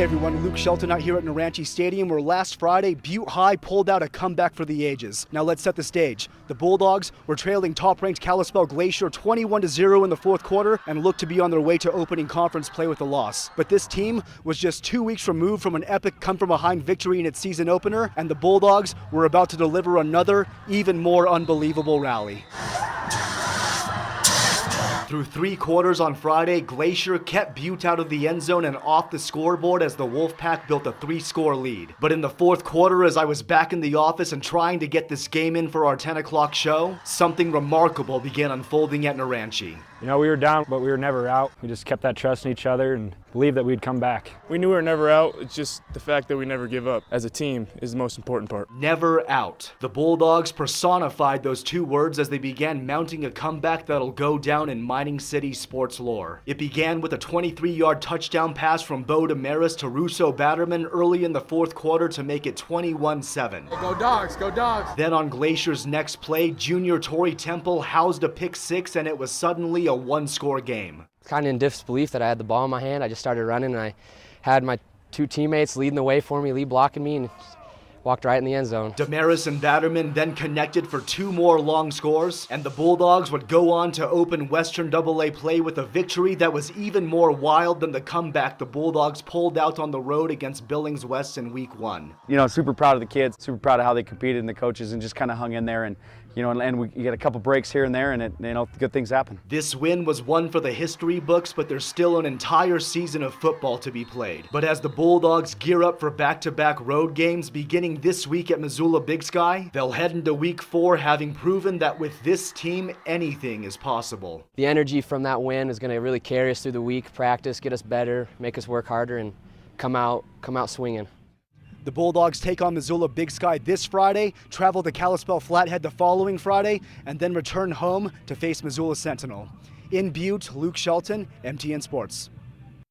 Hey everyone, Luke Shelton out here at Naranche Stadium where last Friday Butte High pulled out a comeback for the ages. Now let's set the stage. The Bulldogs were trailing top-ranked Kalispell Glacier 21-0 in the fourth quarter and looked to be on their way to opening conference play with a loss. But this team was just two weeks removed from an epic come-from-behind victory in its season opener and the Bulldogs were about to deliver another, even more unbelievable rally. Through three quarters on Friday, Glacier kept Butte out of the end zone and off the scoreboard as the Wolfpack built a three score lead. But in the fourth quarter, as I was back in the office and trying to get this game in for our 10 o'clock show, something remarkable began unfolding at Naranche. You know, we were down, but we were never out. We just kept that trust in each other and believed that we'd come back. We knew we were never out. It's just the fact that we never give up as a team is the most important part. Never out. The Bulldogs personified those two words as they began mounting a comeback that'll go down in Mining City sports lore. It began with a 23-yard touchdown pass from Bo Damaris to Russo Batterman early in the fourth quarter to make it 21-7. Go Dogs, go Dogs. Then on Glacier's next play, junior Tory Temple housed a pick six and it was suddenly a one score game. Kind of in disbelief that I had the ball in my hand. I just started running and I had my two teammates leading the way for me, lead blocking me, and walked right in the end zone. Damaris and Batterman then connected for two more long scores, and the Bulldogs would go on to open Western AA play with a victory that was even more wild than the comeback the Bulldogs pulled out on the road against Billings West in week one. You know, super proud of the kids, super proud of how they competed and the coaches and just kind of hung in there and you know, and, and we get a couple breaks here and there, and it, you know, good things happen. This win was one for the history books, but there's still an entire season of football to be played. But as the Bulldogs gear up for back-to-back -back road games beginning this week at Missoula Big Sky, they'll head into week four having proven that with this team, anything is possible. The energy from that win is going to really carry us through the week, practice, get us better, make us work harder, and come out, come out swinging. The Bulldogs take on Missoula Big Sky this Friday, travel to Kalispell Flathead the following Friday, and then return home to face Missoula Sentinel. In Butte, Luke Shelton, MTN Sports.